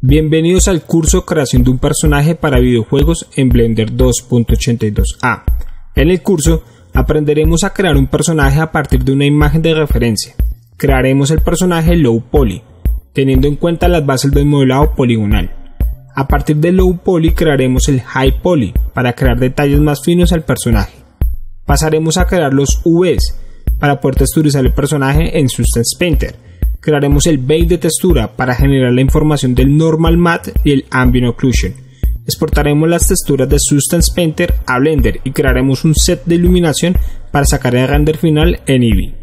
Bienvenidos al curso Creación de un personaje para videojuegos en Blender 2.82a. En el curso aprenderemos a crear un personaje a partir de una imagen de referencia. Crearemos el personaje Low Poly, teniendo en cuenta las bases del modelado poligonal. A partir de Low Poly crearemos el High Poly para crear detalles más finos al personaje. Pasaremos a crear los UVs para poder texturizar el personaje en Substance Painter crearemos el base de textura para generar la información del normal matte y el ambient occlusion. Exportaremos las texturas de Substance Painter a Blender y crearemos un set de iluminación para sacar el render final en Eevee.